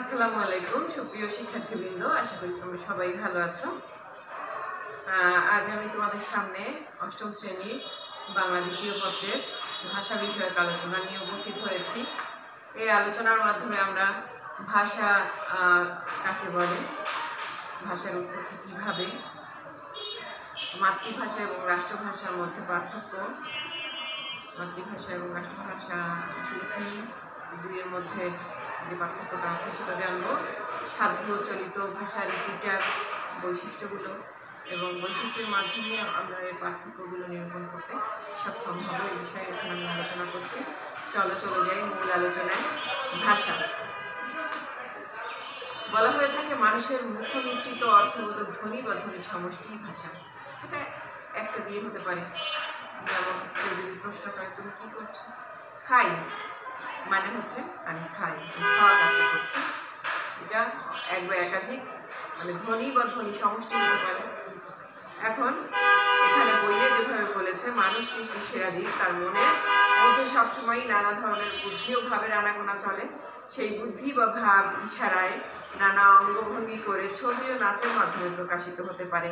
আসসালামু আলাইকুম, সুপ্রিয় শিক্ষার্থীবৃন্দ, আশা করি তোমরা সবাই ভালো আছো। আজ আমি তোমাদের সামনে অষ্টম শ্রেণির বাংলা দ্বিতীয় পত্রের ভাষা বিষয়ক আলোচনা নিয়ে উপস্থিত হয়েছি। এই আলোচনার মাধ্যমে আমরা ভাষা কাকে বলে, ভাষার উৎপত্তি কীভাবে, মাতৃভাষা এবং রাষ্ট্রভাষার মধ্যে পার্থক্য, মাতৃভাষা এবং রাষ্ট্রভাষা আসলে দুইয়ের মধ্যে যে পার্থক্যটা আছে সেটা জানব। সাধু চলিত ভাষা লিপিটার বৈশিষ্ট্যগুলো এবং বৈশিষ্ট্যের মাধ্যমে আমরা এই পার্থক্যগুলো নিরূপণ করতে সক্ষম হব এই বিষয়ে এখন আমি আলোচনা করছি। চলো, চলে যাই মূল আলোচনায়। ভাষা। বলা হয়ে থাকে মানুষের মুখ্য নিশ্চিত অর্থগত ধ্বনি বা ধ্বনি সমষ্টি ভাষা। সেটা একটা দিয়ে হতে পারে। যেমন প্রশ্ন করে, তুমি কী করছ? খাই। মানে হচ্ছে আমি খাই খাওয়ার কাজটা করছি। এটা এক বা একাধিক মানে ধ্বনি বা ধ্বনি সমষ্টি হতে পারে। এখন এখানে বইয়ে যেভাবে বলেছে, মানুষ সৃষ্টি সেরা দিক, তার মনে মধ্যে সবসময়ই নানা ধরনের বুদ্ধি ও ভাবের আনাগোনা চলে। সেই বুদ্ধি বা ভাব ইশারায় নানা অঙ্গভঙ্গি করে ছবি ও নাচের মাধ্যমে প্রকাশিত হতে পারে।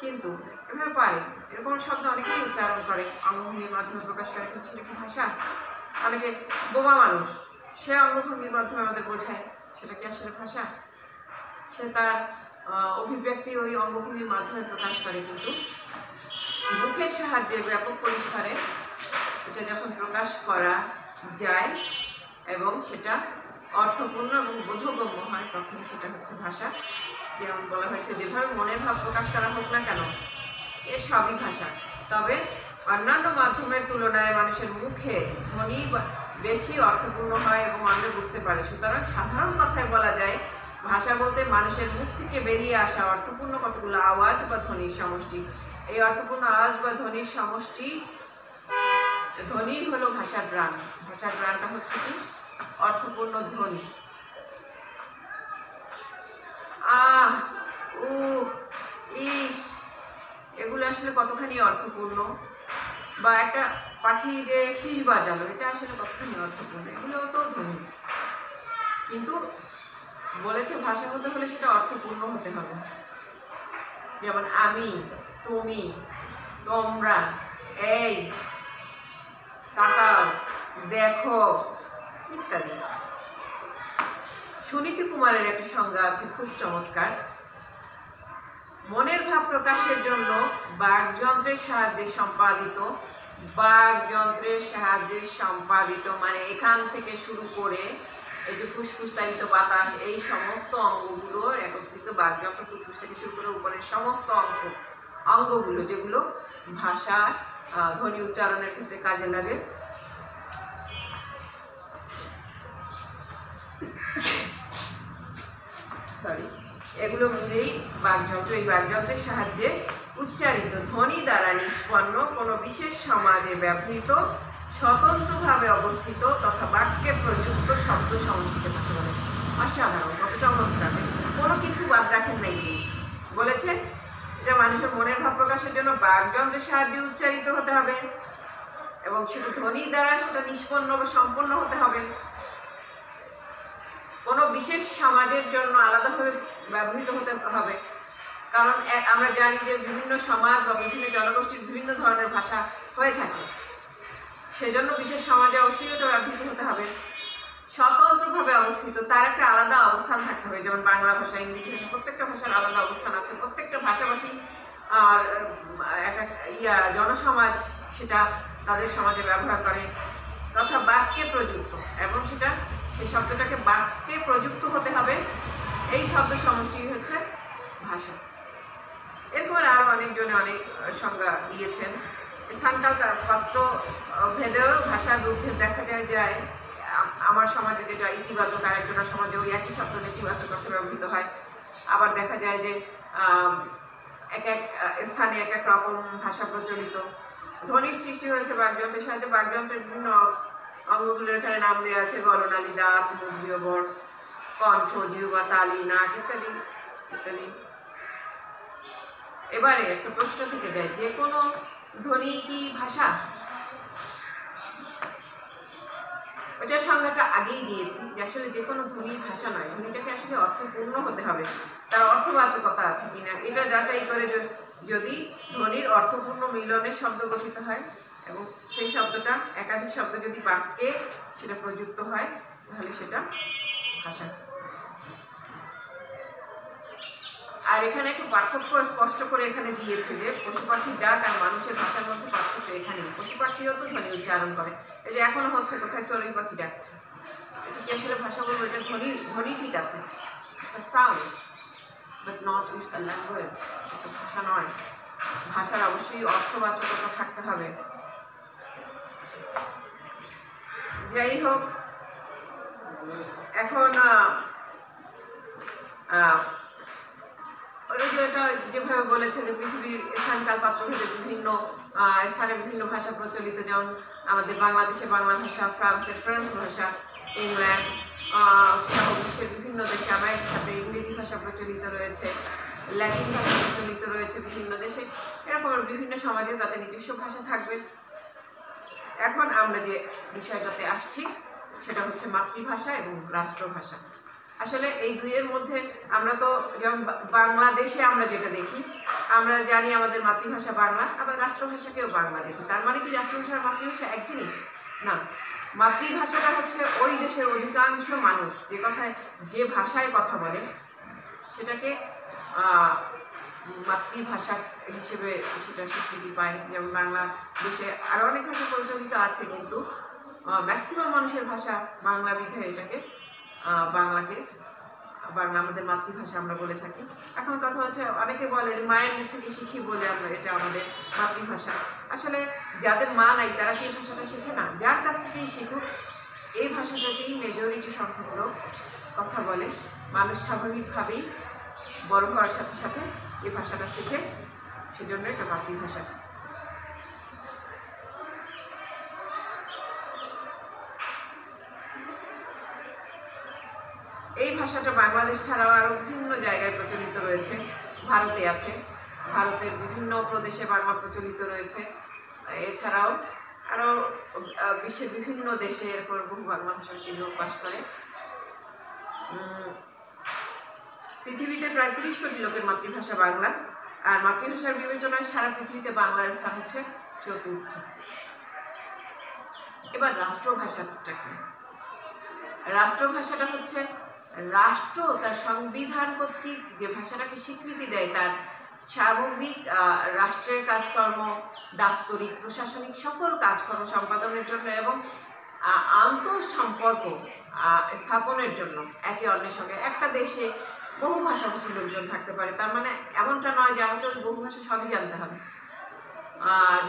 কিন্তু এভাবে পারে, এরকম শব্দ অনেকেই উচ্চারণ করে। অঙ্গভঙ্গির মাধ্যমে প্রকাশ করে কিন্তু সেটা কি ভাষা? অনেকে বোমা মানুষ? সে অঙ্গভঙ্গির মাধ্যমে আমাদের বোঝায়। সেটা কি আসলে ভাষা? সে তার অভিব্যক্তি ওই অঙ্গভঙ্গির মাধ্যমে প্রকাশ করে কিন্তু। মুখের সাহায্যে ব্যাপক পরিসরে এটা যখন প্রকাশ করা যায় এবং সেটা অর্থপূর্ণ এবং বোধগম্য হয় তখন সেটা হচ্ছে ভাষা। যেমন বলা হয়েছে, যেভাবে মনের ভাব প্রকাশ করা হোক না কেন, এর সবই ভাষা। তবে অন্যান্য মাধ্যমের তুলনায় মানুষের মুখে ধ্বনি বেশি অর্থপূর্ণ হয় এবং আমরা বুঝতে পারি। সুতরাং সাধারণ কথায় বলা যায়, ভাষা বলতে মানুষের মুখ থেকে বেরিয়ে আসা অর্থপূর্ণ কতগুলো আওয়াজ বা ধ্বনির সমষ্টি। এই অর্থপূর্ণ আওয়াজ বা ধ্বনির সমষ্টি ধ্বনির হলো ভাষার প্রাণ ভাষার প্রাণটা হচ্ছে কি? অর্থপূর্ণ ধ্বনি। আহ, উ, ইস, এগুলো আসলে কতখানি অর্থপূর্ণ? বা একটা পাখি যে শীষ বাজালো, এটা আসলে কতখানি অর্থপূর্ণ? এগুলো তো ধ্বনি কিন্তু বলেছে ভাষা হতে হলে সেটা অর্থপূর্ণ হতে হবে। যেমন আমি, তুমি, তোমরা, এই তাকাও দেখো, ইত্যাদি। সুনীতি কুমারের একটি সংজ্ঞা আছে খুব চমৎকার। মনের ভাব প্রকাশের জন্য বাকযন্ত্রের সাহায্যে সম্পাদিত বাকযন্ত্রের সাহায্যে সম্পাদিত মানে এখান থেকে শুরু করে এই যে ফুসফুসতারিত বাতাস, এই সমস্ত অঙ্গগুলো, একত্রিত বাকযন্ত্র ফুসফুস শুরু করে উপরের সমস্ত অংশ, অঙ্গগুলো যেগুলো ভাষা ধ্বনি উচ্চারণের ক্ষেত্রে কাজে লাগে। সরি এগুলো মিলেই বাকযন্ত্র এই বাকযন্ত্রের সাহায্যে উচ্চারিত ধ্বনি দ্বারা নিষ্পন্ন কোনো বিশেষ সমাজে ব্যবহৃত, স্বতন্ত্রভাবে অবস্থিত তথা বাক্যে প্রযুক্ত শব্দ সমষ্টিকে থাকে বলে অসাধারণ, কত চমৎকার। কোনো কিছু বাদ রাখেন নাই বলেছে এটা মানুষের মনের ভাব প্রকাশের জন্য বাকযন্ত্রের সাহায্যে উচ্চারিত হতে হবে এবং শুধু ধ্বনি দ্বারা সেটা নিষ্পন্ন বা সম্পন্ন হতে হবে। কোনো বিশেষ সমাজের জন্য আলাদাভাবে ব্যবহৃত হতে হবে। কারণ আমরা জানি যে বিভিন্ন সমাজ বা বিভিন্ন জনগোষ্ঠীর বিভিন্ন ধরনের ভাষা হয়ে থাকে। সেজন্য বিশেষ সমাজে অবশ্যই ওটা ব্যবহৃত হতে হবে। স্বতন্ত্রভাবে অবস্থিত তার একটা আলাদা অবস্থান থাকতে হবে। যেমন বাংলা ভাষা ইংরেজি ভাষা প্রত্যেকটা ভাষার আলাদা অবস্থান আছে। প্রত্যেকটা ভাষাভাষী আর উম, এক এক ইয়া জনসমাজ সেটা তাদের সমাজে ব্যবহার করে। তথা বাক্যে প্রযুক্ত এবং সেটা সেই শব্দটাকে বাক্যে প্রযুক্ত হতে হবে। এই শব্দ সমষ্টি হচ্ছে ভাষা। এরপর আরও অনেকজনে অনেক সংজ্ঞা দিয়েছেন। সান্তাল পাত্র ভেদেও ভাষার রূপভেদ দেখা যায় যায় আমার সমাজে যেটা ইতিবাচক, আরেকজনের সমাজে ওই একই শব্দ নেতিবাচক অর্থে ব্যবহৃত হয়। আবার দেখা যায় যে এক এক স্থানে এক এক রকম ভাষা প্রচলিত। ধ্বনির সৃষ্টি হয়েছে বাকযন্ত্রের সাথে। বাকযন্ত্রের বিভিন্ন অঙ্গগুলোর এখানে নাম দেওয়া আছে গলনালী দাঁত মুখ বিয়বর কণ্ঠ, জিহ্বা, তালি, নাক ইত্যাদি ইত্যাদি। এবারে একটা প্রশ্ন থেকে যায়, যে কোনো ধ্বনি কি ভাষা? ওইটার সংজ্ঞাটা আগেই দিয়েছি, যে আসলে যে কোনো ধ্বনি ভাষা নয়, ধ্বনিটাকে আসলে অর্থপূর্ণ হতে হবে। তার অর্থবাচকতা আছে কিনা? এটা যাচাই করে যদি ধ্বনির অর্থপূর্ণ মিলনের শব্দ গঠিত হয় এবং সেই শব্দটা একাধিক শব্দ যদি বাক্যে সেটা প্রযুক্ত হয়, তাহলে সেটা ভাষা। আর এখানে একটু পার্থক্য স্পষ্ট করে এখানে দিয়েছে যে পশু পাখির ডাক আর মানুষের ভাষার মধ্যে পার্থক্য এখানে পশু পাখিও তো ধ্বনি উচ্চারণ করে। এই যে এখনও হচ্ছে, কোথায় চড়ুই পাখি ডাকছে? কি আসলে ভাষা বলব? এটা ধ্বনি ধ্বনি ঠিক আছে। বাট ভাষা নয়। ভাষার অবশ্যই অর্থবাচকতা থাকতে হবে। যাই হোক, এখন যেভাবে বলেছে যে পৃথিবীর স্থানকাল পাত্রভেদে বিভিন্ন স্থানে বিভিন্ন ভাষা প্রচলিত, যেমন আমাদের বাংলাদেশে বাংলা ভাষা, ফ্রান্সে ফ্রেঞ্চ ভাষা, ইংল্যান্ড সহ বিশ্বের বিভিন্ন দেশে আমেরিকাতে ইংরেজি ভাষা প্রচলিত রয়েছে, ল্যাটিন ভাষা প্রচলিত রয়েছে বিভিন্ন দেশে। এরকম বিভিন্ন সমাজে তাদের নিজস্ব ভাষা থাকবে। এখন আমরা যে বিষয়টাতে আসছি, সেটা হচ্ছে মাতৃভাষা এবং রাষ্ট্রভাষা। আসলে এই দুইয়ের মধ্যে আমরা তো যেমন বাংলাদেশে আমরা যেটা দেখি, আমরা জানি আমাদের মাতৃভাষা বাংলা, আবার রাষ্ট্রভাষাকেও বাংলা দেখি। তার মানে কি রাষ্ট্রভাষা আর মাতৃভাষা এক জিনিস? না। মাতৃভাষাটা হচ্ছে ওই দেশের অধিকাংশ মানুষ যে কথায়, যে ভাষায় কথা বলে, সেটাকে মাতৃভাষা হিসেবে সেটা স্বীকৃতি পায়। যেমন বাংলা দেশে আরও অনেক ভাষা প্রচলিত আছে কিন্তু ম্যাক্সিমাম মানুষের ভাষা বাংলা বিধায় এটাকে বাংলাকে, বাংলা আমাদের মাতৃভাষা আমরা বলে থাকি। এখন কথা হচ্ছে, অনেকে বলে মায়ের মুখ থেকে শিখি বলে আমরা, এটা আমাদের মাতৃভাষা। আসলে যাদের মা নাই, তারা কি ভাষাটা শেখে না। যার কাছ থেকেই শিখুক, এই ভাষাটাতেই মেজরিটি সংখ্যক লোক কথা বলে। মানুষ স্বাভাবিকভাবেই বড় হওয়ার সাথে সাথে এই ভাষাটা শেখে সেজন্য এটা মাতৃভাষা এই ভাষাটা বাংলাদেশ ছাড়াও আরও বিভিন্ন জায়গায় প্রচলিত রয়েছে, ভারতে আছে। ভারতের বিভিন্ন প্রদেশে বাংলা প্রচলিত রয়েছে। এছাড়াও আরও বিশ্বের বিভিন্ন দেশে এরপর বহু বাংলা ভাষাভাষী লোক বাস করে। পৃথিবীতে প্রায় তিরিশ কোটি লোকের মাতৃভাষা বাংলা, আর মাতৃভাষার বিবেচনায় সারা পৃথিবীতে বাংলার স্থান হচ্ছে চতুর্থ। এবার রাষ্ট্রভাষাটা কি রাষ্ট্রভাষাটা হচ্ছে রাষ্ট্র তার সংবিধান কর্তৃক যে ভাষাটাকে স্বীকৃতি দেয় তার সার্বভৌমিক রাষ্ট্রের কাজকর্ম, দাপ্তরিক, প্রশাসনিক সকল কাজকর্ম সম্পাদনের জন্য এবং আন্তঃসম্পর্ক স্থাপনের জন্য একে অন্যের সঙ্গে। একটা দেশে বহু ভাষাভাষী লোকজন থাকতে পারে। তার মানে এমনটা নয় যে আমাকে বহু ভাষা সবই জানতে হবে।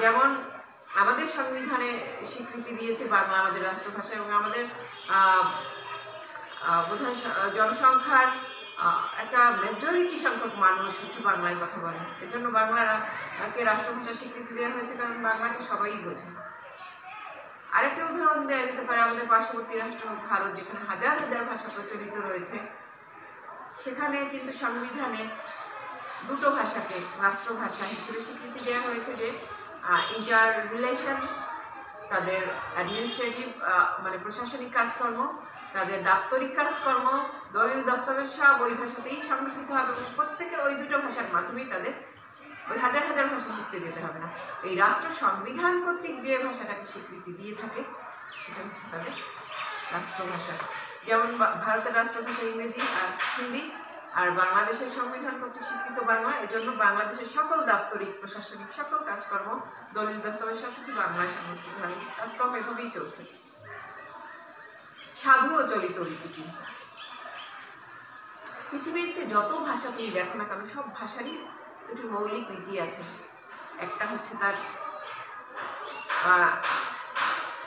যেমন আমাদের সংবিধানে স্বীকৃতি দিয়েছে বাংলা আমাদের রাষ্ট্রভাষা এবং আমাদের বোধহয় জনসংখ্যার একটা মেজরিটি সংখ্যক মানুষ হচ্ছে বাংলায় কথা বলে। এর জন্য বাংলাকে রাষ্ট্রভাষা স্বীকৃতি দেওয়া হয়েছে কারণ বাংলাকে সবাই বোঝে। আরেকটা উদাহরণ দেওয়া যেতে পারে আমাদের পার্শ্ববর্তী রাষ্ট্র ভারত, যেখানে হাজার হাজার ভাষা প্রচলিত রয়েছে। সেখানে কিন্তু সংবিধানে দুটো ভাষাকে রাষ্ট্রভাষা হিসেবে স্বীকৃতি দেওয়া হয়েছে যে ইন্টার রিলেশন তাদের অ্যাডমিনিস্ট্রেটিভ মানে প্রশাসনিক কাজকর্ম, তাদের দাপ্তরিক কাজকর্ম, দলিল দস্তাবেজ সব ওই ভাষাতেই সংরক্ষিত হবে এবং প্রত্যেকে ওই দুটো ভাষার মাধ্যমেই তাদের ওই হাজার হাজার ভাষা শিখতে যেতে হবে না। এই রাষ্ট্র সংবিধান কর্তৃক যে ভাষাটাকে স্বীকৃতি দিয়ে থাকে, সেটা হচ্ছে তাদের রাষ্ট্রভাষা। যেমন ভারতের রাষ্ট্রভাষা ইংরেজি আর হিন্দি আর বাংলাদেশের সংবিধান কর্তৃক স্বীকৃত বাংলা, এজন্য বাংলাদেশের সকল দাপ্তরিক, প্রশাসনিক সকল কাজকর্ম দলিল দস্তাবেজ সব কিছু বাংলায় সংরক্ষিত হয় কাজকর্ম এভাবেই চলছে। সাধু ও চলিত রীতিটি পৃথিবীতে যত ভাষা তুমি দেখো না কেন, সব ভাষারই দুটি মৌলিক রীতি আছে। একটা হচ্ছে তার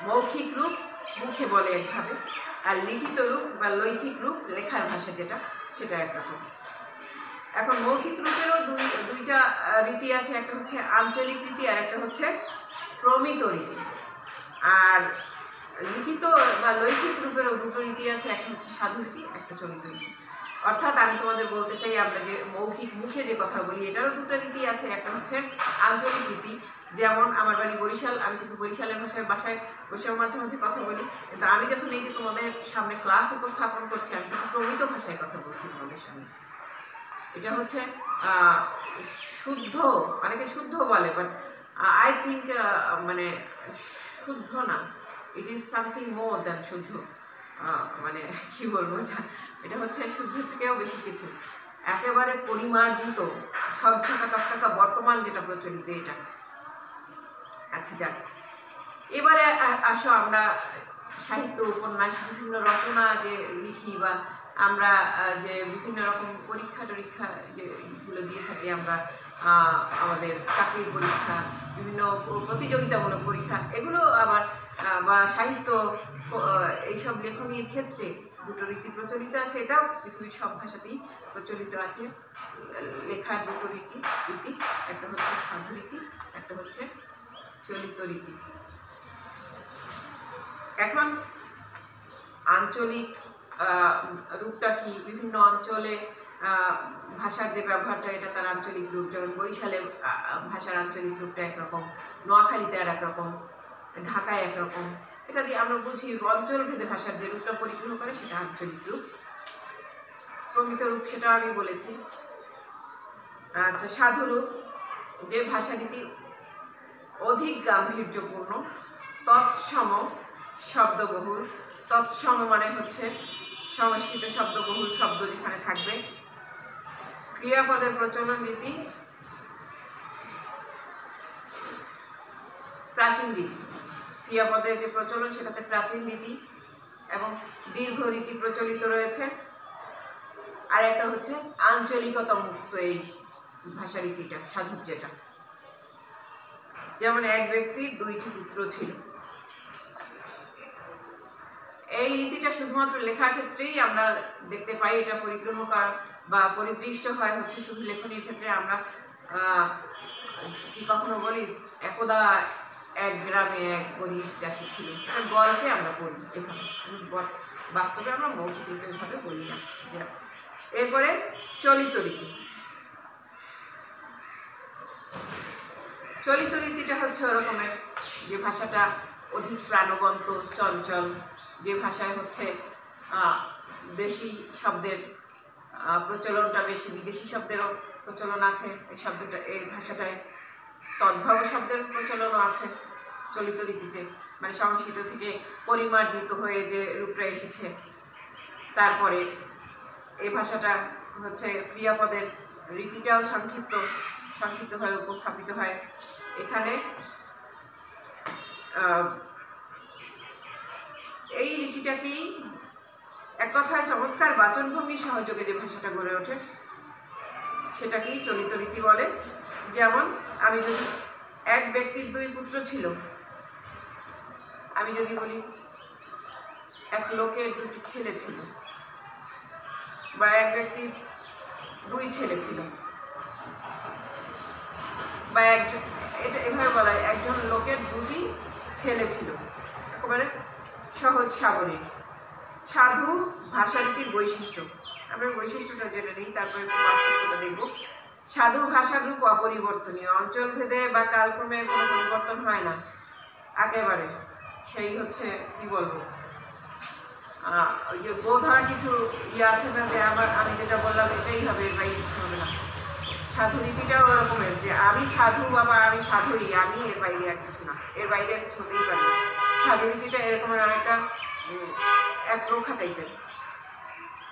মৌখিক রূপ, মুখে বলে একভাবে। আর লিখিত রূপ বা লৈখিক রূপ লেখার ভাষা যেটা, সেটা একরকম এখন মৌখিক রূপেরও দুই, দুইটা রীতি আছে। একটা হচ্ছে আঞ্চলিক রীতি আর একটা হচ্ছে প্রমিত রীতি। আর লিখিত বা লৈখিক রূপেরও দুটো রীতি আছে। একটা হচ্ছে সাধু রীতি, একটা চলিত রীতি। অর্থাৎ আমি তোমাদের বলতে চাই আমরা যে মৌখিক মুখে যে কথা বলি এটারও দুটো রীতি আছে। একটা হচ্ছে আঞ্চলিক রীতি যেমন আমার বাড়ি বরিশাল, আমি কিন্তু বরিশালের ভাষায় বাসায় বসেও মাঝে মাঝে কথা বলি। কিন্তু আমি যখন এই যে তোমাদের সামনে ক্লাস উপস্থাপন করছি, আমি কিন্তু প্রমিত ভাষায় কথা বলছি তোমাদের সামনে। এটা হচ্ছে শুদ্ধ, অনেকে শুদ্ধ বলে বাট আই থিঙ্ক মানে শুদ্ধ না। It is something more than শুদ্ধ। মানে কি বলব এটা? এটা হচ্ছে শুদ্ধ থেকেও বেশি কিছু। একেবারে পরিমার্জিত, ঝকঝকা, টকটকা বর্তমান যেটা প্রচলিত, এটা। আচ্ছা যাক। এবারে আসো, আমরা সাহিত্য উপন্যাস, বিভিন্ন রচনা যে লিখি বা আমরা যে বিভিন্ন রকম পরীক্ষা টরীক্ষা যেগুলো দিয়ে থাকি, আমরা আমাদের চাকরির পরীক্ষা, বিভিন্ন প্রতিযোগিতামূলক পরীক্ষা, এগুলো আবার বা সাহিত্য এইসব লেখনীর ক্ষেত্রে দুটো রীতি প্রচলিত আছে। এটাও পৃথিবীর সব ভাষাতেই প্রচলিত আছে। লেখার দুটো রীতি রীতি, একটা হচ্ছে সাধু রীতি, একটা হচ্ছে চলিত রীতি এখন আঞ্চলিক রূপটা কি? বিভিন্ন অঞ্চলে ভাষার যে ব্যবহারটা, এটা তার আঞ্চলিক রূপ। যেমন বরিশালে ভাষার আঞ্চলিক রূপটা একরকম। নোয়াখালীতে আর একরকম। ঢাকায় একরকম। এটা দিয়ে আমরা বুঝি অঞ্চল ভেদে ভাষার যে রূপটা পরিগ্রহ করে, সেটা আঞ্চলিক রূপ। প্রমিত রূপ সেটা আমি বলেছি। আচ্ছা সাধু রূপ, যে ভাষারীতি অধিক গাম্ভীর্যপূর্ণ, তৎসম শব্দবহুল। তৎসম মানে হচ্ছে সংস্কৃত শব্দবহুল শব্দ যেখানে থাকবে। ক্রিয়াপদের প্রচলন রীতি, প্রাচীন রীতি। ক্রিয়াপদের যে প্রচলন, সেটাতে প্রাচীন রীতি এবং দীর্ঘ রীতি প্রচলিত রয়েছে। আর একটা হচ্ছে আঞ্চলিকতা মুক্ত এই ভাষা রীতিটা সাধুর যেটা যেমন এক ব্যক্তির দুইটি পুত্র ছিল। এই রীতিটা শুধুমাত্র লেখার ক্ষেত্রেই আমরা দেখতে পাই, এটা করা বা পরিদৃষ্ট হয় হচ্ছে শুধু লেখনীর ক্ষেত্রে আমরা কি কখনো বলি, একদা এক গ্রামে এক গরিব চাষি ছিল গল্পে আমরা এভাবে। বাস্তবে আমরা মৌখিকভাবে বলি না। এরপরে চলিত রীতি। চলিত রীতিটা হচ্ছে ওরকমের। যে ভাষাটা অধিক প্রাণবন্ত, চঞ্চল, যে ভাষায় হচ্ছে দেশি শব্দের প্রচলনটা বেশি, বিদেশি শব্দেরও প্রচলন আছে। এই শব্দটা, এই ভাষাটায় তদ্ভব শব্দের প্রচলনও আছে চলিত রীতিতে। মানে সংস্কৃত থেকে পরিমার্জিত হয়ে যে রূপটা এসেছে, তারপরে এই ভাষাটা হচ্ছে ক্রিয়াপদের রীতিটাও সংক্ষিপ্ত, সংক্ষিপ্তভাবে উপস্থাপিত হয়। এখানে এই রীতিটাকেই এক কথায় চমৎকার বাচনভঙ্গির সহযোগে যে ভাষাটা গড়ে ওঠে, সেটাকেই চলিত রীতি বলে। যেমন, আমি যদি এক ব্যক্তির দুই পুত্র ছিল, আমি যদি বলি, এক লোকের দুটি ছেলে ছিল, বা এক ব্যক্তির দুই ছেলে ছিল, বা একজন এটা এভাবে বলা হয়। একজন লোকের দুটি ছেলে ছিল। একেবারে সহজ সাবলীল সাধু ভাষারীতির বৈশিষ্ট্য। আমরা বৈশিষ্ট্যটা জেনে নিই, তারপরে পার্থক্যটা দেখব। সাধু ভাষার রূপ অপরিবর্তনীয়। অঞ্চল ভেদে বা কালক্রমে কোনো পরিবর্তন হয় না। একেবারে সেই হচ্ছে কি বলব? ওই যে গোধরা কিছু ইয়ে আছে না যে আমার আমি যেটা বললাম এটাই হবে বাইরে কিছু হবে না। সাধু রীতিটাও ওরকমের যে আমি সাধু বাবা আমি সাধুই আমি এর বাইরে আর কিছু না। এর বাইরে আর কিছু হতেই পারে না। সাধু রীতিটা এরকমের অনেকটা উম, একরোখা টাইপের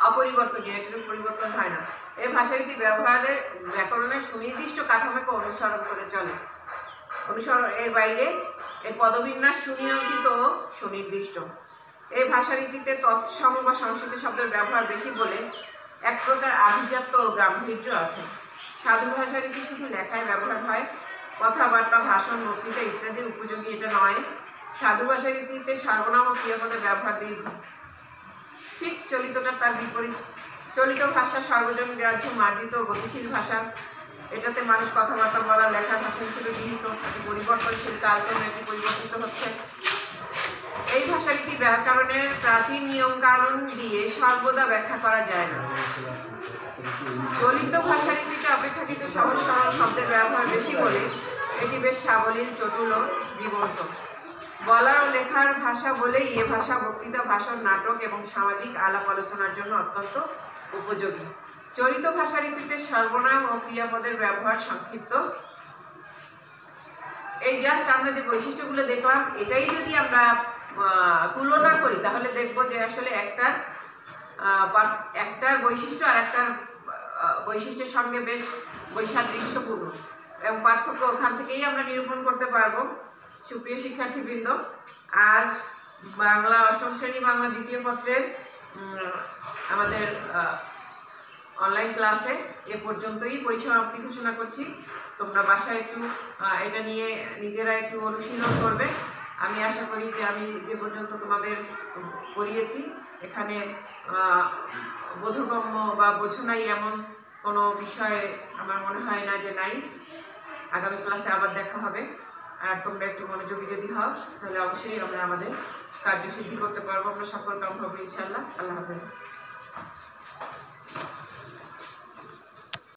অপরিবর্তনীয় এটার পরিবর্তন হয় না। এই ভাষারীতি ব্যবহারের ব্যাকরণের সুনির্দিষ্ট কাঠামোকে অনুসরণ করে চলে। অনুসরণ এর বাইরে এর পদবিন্যাস সুনিয়ন্ত্রিত ও সুনির্দিষ্ট। এই ভাষারীতিতে তৎসম বা সংস্কৃত শব্দের ব্যবহার বেশি বলে এক প্রকার আভিজাত্য ও গাম্ভীর্য আছে। সাধু ভাষা ভাষারীতি শুধু লেখায় ব্যবহার হয়? কথাবার্তা, ভাষণ, বক্তৃতা ইত্যাদির উপযোগী এটা নয়। সাধু ভাষারীতিতে সর্বনাম ও ক্রিয়াপদের ব্যবহার দীর্ঘ ঠিক চলিতটা তার বিপরীত। চলিত ভাষা সর্বজন গ্রাহ্য, মার্জিত গতিশীল ভাষা। এটাতে মানুষ কথাবার্তা বলা, লেখা ভাষা হিসেবে গৃহীত। পরিবর্তনশীল কালক্রমে এটি পরিবর্তিত হচ্ছে। এই ভাষা ভাষারীতি ব্যাকরণের প্রাচীন নিয়ম কানুন দিয়ে সর্বদা ব্যাখ্যা করা যায় না। চলিত ভাষারীতিতে অপেক্ষাকৃত সহজ, সরল শব্দের ব্যবহার বেশি বলে এটি বেশ সাবলীল চটুল ও জীবন্ত। বলা ও লেখার ভাষা বলেই এ ভাষা বক্তৃতা, ভাষণ, নাটক এবং সামাজিক আলাপ আলোচনার জন্য অত্যন্ত উপযোগী। চলিত ভাষা রীতিতে সর্বনাম ও ক্রিয়াপদের ব্যবহার সংক্ষিপ্ত। এই জাস্ট আমরা যে বৈশিষ্ট্যগুলো দেখলাম, এটাই যদি আমরা তুলনা করি, তাহলে দেখব যে আসলে একটার একটার বৈশিষ্ট্য আর একটার বৈশিষ্ট্যের সঙ্গে বেশ বৈসাদৃশ্যপূর্ণ। এবং পার্থক্য ওখান থেকেই আমরা নিরূপণ করতে পারব, সুপ্রিয় শিক্ষার্থীবৃন্দ। আজ বাংলা অষ্টম শ্রেণি বাংলা দ্বিতীয় পত্রের আমাদের অনলাইন ক্লাসে এ পর্যন্তই পরিসমাপ্তি ঘোষণা করছি। তোমরা বাসায় একটু এটা নিয়ে নিজেরা একটু অনুশীলন করবে। আমি আশা করি যে আমি যে পর্যন্ত তোমাদের পড়িয়েছি এখানে বোধগম্য বা বোঝো নাই এমন কোনো বিষয় আমার মনে হয় না যে নাই। আগামী ক্লাসে আবার দেখা হবে। আর তোমরা একটু মনোযোগী যদি হও, তাহলে অবশ্যই আমরা আমাদের কার্যসিদ্ধি করতে পারব। আমরা সফল কাম হবে ইনশাল্লাহ আল্লাহ হাফেজ।